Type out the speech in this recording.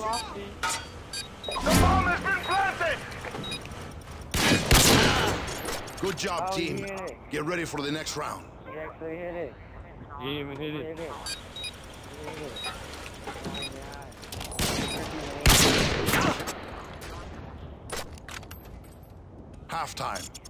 Frosty. The bomb has been planted! Good job, Oh, team. Get ready for the next round. He actually hit it. He even hit it. it. Hit it. Oh my